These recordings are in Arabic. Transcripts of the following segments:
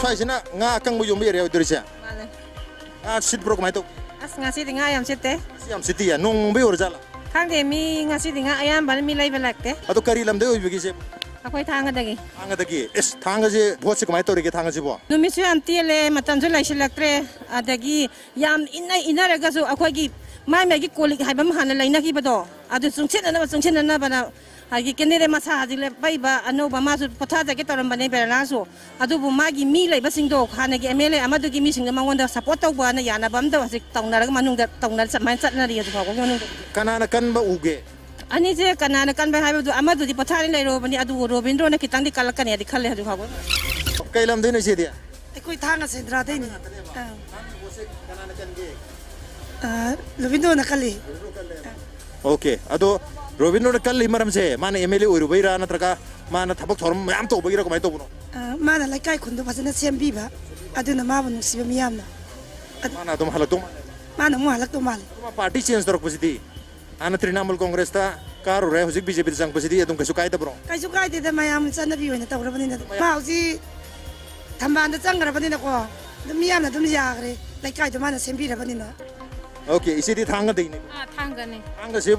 Fai sina nga kang mo yumi rew diri sia. Ngale. Ah sit bro kumai tu. As ngasi dinga ayam sit te. Ayam sit ya nung bi urjala. Kang de mi ngasi dinga ayam ban mi lai belak te. Atu kari lam de ubi gi se. Aku tangga dagi. Tangga dagi. Es tangga je buat si kumai tu rigi tangga je bo. Numi su anti le matam su lai silak tre adagi yam ina ina rega su aku gi mai mai gi kolik hai bam hana lai na gi bado. Adu sungchen na ba sungchen na ba na ꯍꯥꯏꯗꯤ ꯀꯦꯟꯗꯤꯗꯦꯠ ꯃꯁꯥ ꯍꯧꯖꯤꯛ ꯑꯅꯧꯕ ꯃꯥꯁꯨ ꯄꯣꯊꯥꯖꯒꯦ ꯇꯧꯔꯝꯕꯅꯦ ꯕꯦꯔꯅꯥꯁꯨ ꯑꯗꯨꯕꯨ ꯃꯥꯒꯤ ꯃꯤ ꯂꯩꯕꯁꯤꯡꯗꯣ ꯍꯥꯟꯅꯒꯤ ꯑꯦꯝ ꯑꯦꯜ ꯑꯦ ꯑꯃꯗꯨꯒꯤ ꯃꯤꯁꯤꯡꯗꯣ ꯃꯉꯣꯟꯗ ꯁꯞꯄꯣꯔꯠ ꯇꯧꯕꯅ ꯌꯥꯅꯕ ꯑꯝꯇ ꯍꯧꯖꯤꯛ ꯇꯧꯅꯔꯒ ꯃꯅꯨꯡꯗ ꯇꯧꯅ ꯁꯨꯃꯥꯏꯅ ꯆꯠꯅꯔꯤ ꯍꯧꯖꯤꯛ ꯐꯥꯎꯕꯒꯤ ꯃꯅꯨꯡꯗ ꯀꯅꯥꯅ ꯀꯟꯕ ꯎꯒꯦ ꯑꯅꯤꯁꯦ ꯀꯅꯥꯅ ꯀꯟꯕ ꯍꯥꯏꯕꯗꯨ ꯑꯃꯗꯨꯗꯤ ꯄꯣꯊꯥꯔꯤ ꯂꯩꯔꯨꯕꯅꯤ ꯑꯗꯨꯕꯨ ꯔꯣꯕꯤꯟꯗ꯭ꯔꯣꯅ ꯈꯤꯇꯪꯗꯤ ꯀꯜꯂꯛꯀꯅꯤꯗꯤ ꯈꯜꯂꯦ ꯍꯧꯖꯤꯛ ꯐꯥꯎꯕ ꯀꯩ ꯂꯝꯗꯩꯅꯣ ꯏꯆꯦꯗꯤ ꯑꯩꯈꯣꯏ ꯊꯥꯡꯒ ꯁꯦꯟꯗ꯭ꯔꯥꯗꯩꯅꯤ ꯀꯅꯥꯅ ꯀꯟꯒꯦ ꯂꯨꯕꯤꯟꯗꯣꯅ ꯀꯜꯂꯤ ꯑꯣꯀꯦ ꯑꯗꯣ روبينو نكلي مرمزة ما أنا إملي وروبيرا أنا تركا ما أنا تحبك ثورم ما عم توبيرا كم يتوبونو ما أنا لكاي كنت بس أنا سيم بيبا أدينا ما بنو سيم ميامنا ما أنا دوم حلقتو ما أنا مو حلقتو مالي ما بارتي تشينج ترك بسيدي أنا ترينامول كونغرس تا كارو راه هوزيك بيجي بيتسانك بسيدي أدوم كسو كايدا برو كسو كايدا ده ما يام سنة بيوين تاورا بنينا ما هوزي ثمبان ده تانغرا بنينا كوا دم يامنا دم ياغري لكاي دوم أنا سيم بيرا بنينا أوكي إيشي دي ثانغا ديني آه ثانغا ني ثانغا سيب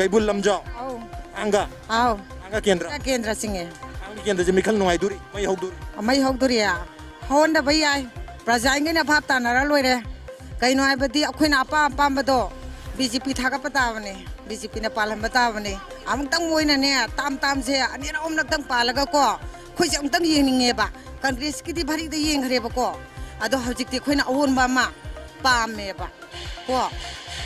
kaibul lamjong anga aw anga kendra kendra singe anga kendra je mikhal nuai duri mai hok duri mai hok duri ya hon da bai ai praja inge na phap ta na ra loi re kai nuai ba di akhoi na pa pa ba do BJP थाका बतावने बीजेपी ने पालन बतावने अमुतंग मोइना ने ताम ताम जे अनेरा ओमनतंग đi को खोज अमुतंग येनिंगेबा कांग्रेस की दि भरी द येंगरेबा को अदो हजिक ba ma, ओन बामा ba, को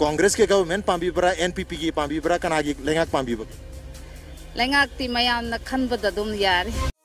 कांग्रेस के गवर्नमेंट पाबी एनपीपी की पाबी कना की लेंगा पाबी लेंगा ती मैं खनबद यार